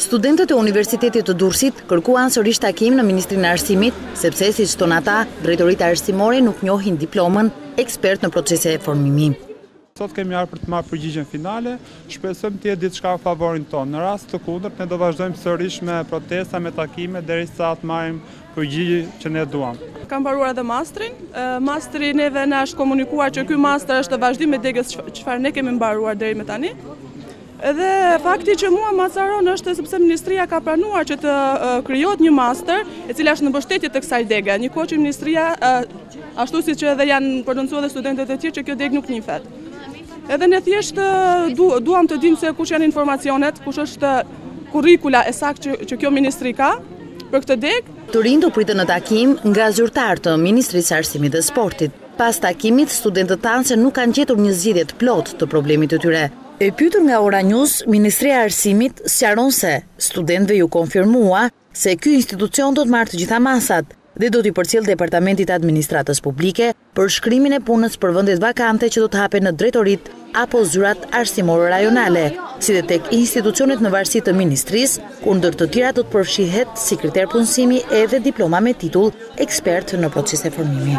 Studentët e Universitetit të Durrësit kërkuan sërish takim në Ministrinë e Arsimit, sepse siç thonë ata, drejtoritë arsimore nuk njohin diplomën ekspert në procese formimi. Sot kemi ardhur për të marrë përgjigjen finale, shpresojmë të jetë diçka në favorin tonë. Në rast të kundërt, ne do vazhdojmë sërish me protesta, me takime derisa të marrim Përgjigje që ne duam. Kam mbaruar edhe mastrin. Mastri neve na është komunikuar që ky master është vazhdim i degës çfarë ne kemi mbaruar deri më tani. Edhe fakti që mua më acaron është sepse Ministria ka pranuar që të krijohet një master e cila është në mbështetje të kësaj dege. Ndërkohë që Ministria, ashtu siç edhe janë prononcuar edhe studentët e tjerë që kjo degë nuk njihet. Edhe ne thjesht duam të dimë se kush janë informacionet, kush është kurrikula e saktë që kjo Ministri ka. për këtë degë. Të rinjtë u pritën në takim nga zyrtarë të Ministrisë së Arsimit dhe Sportit. Pas takimit, studentët thanë se nuk kanë gjetur një zgjidhje të plotë të problemit të tyre. E pyetur nga Ora News, Ministria e Arsimit sqaron se, studentëve iu konfirmua se ky institucion do të marrë të gjitha masat dhe do t'i përcjellë Departamentit të Administratës Publike, përshkrimin e punës për vendet vakante që do të hapen në drejtoritë apo zyrat arsimore rajonale, si dhe tek institucionet në varësi të ministrisë, ku ndër të tjera do të përfshihet si kriter punësimi edhe diploma me titull ekspert në procese formimi.